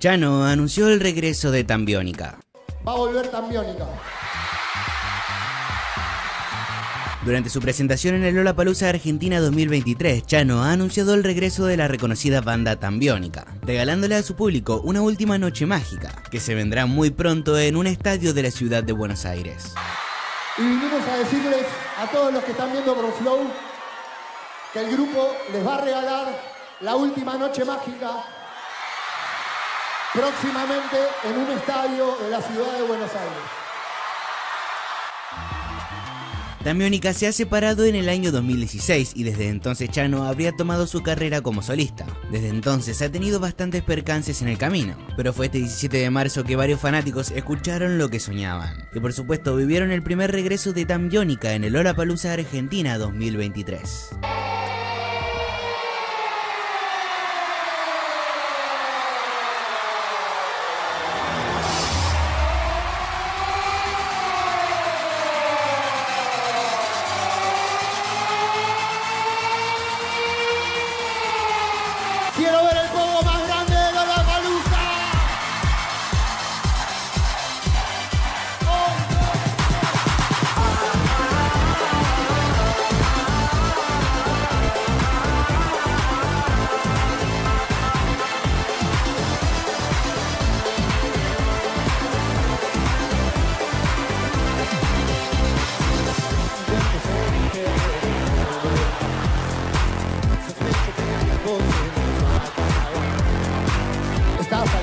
Chano anunció el regreso de Tambiónica. Va a volver Tambiónica. Durante su presentación en el Lollapalooza Argentina 2023, Chano ha anunciado el regreso de la reconocida banda Tambiónica, regalándole a su público una última noche mágica, que se vendrá muy pronto en un estadio de la ciudad de Buenos Aires. Y vinimos a decirles a todos los que están viendo por Flow que el grupo les va a regalar la última noche mágica próximamente en un estadio de la ciudad de Buenos Aires. Tambiónica se ha separado en el año 2016 y desde entonces Chano habría tomado su carrera como solista. Desde entonces ha tenido bastantes percances en el camino, pero fue este 17 de marzo que varios fanáticos escucharon lo que soñaban, y por supuesto vivieron el primer regreso de Tambiónica en el Lollapalooza Argentina 2023.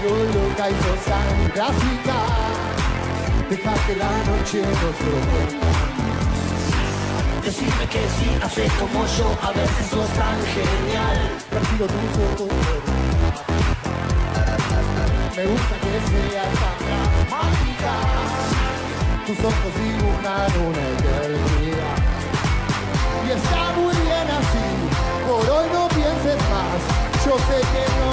Loca y sos tan gráfica. Deja que la noche nos proponga. Decime que sí, haces como yo, a veces sos tan genial. Tranquilo tu. Me gusta que seas tan dramática. Tus ojos dibujan una eternidad. Y está muy bien así. Por hoy no pienses más. Yo sé que no